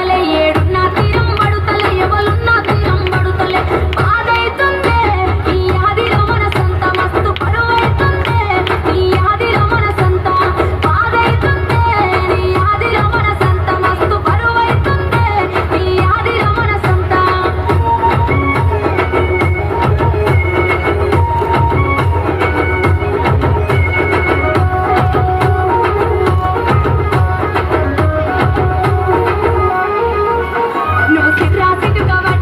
கவலை traffic government.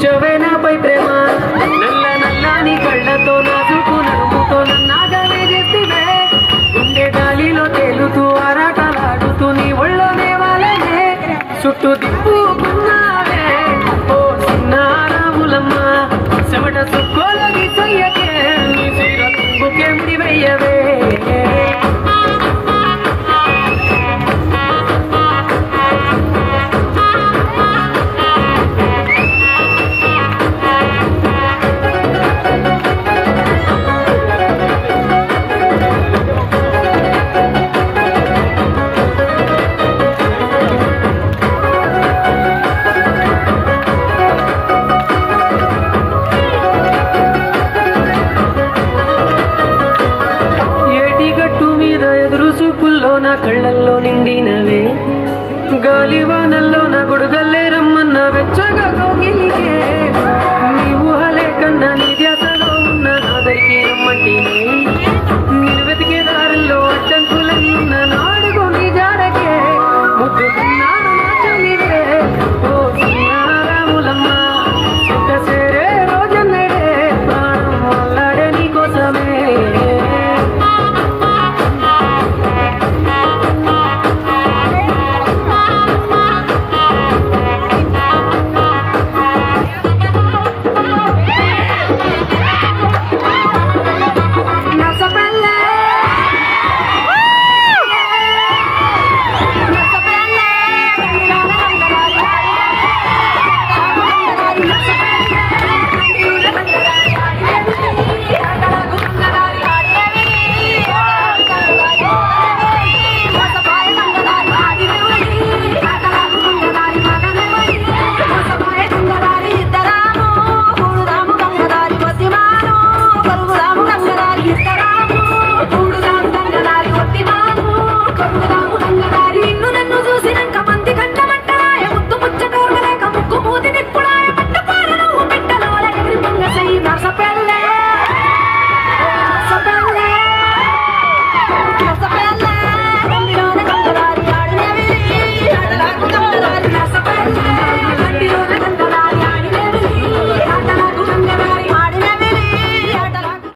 కూర్చోవే నాపై ప్రేమ నల్ల నల్లని కళ్ళతో నాజుకు నడుముతో నన్నాగవే చేసివే. గుండె గాలిలో తేలుతూ ఆరాటలాడుతూ నీ ఒళ్ళో వాళ్ళనే చుట్టూ దిప్పు ಯುಗದಲ್ಲಿ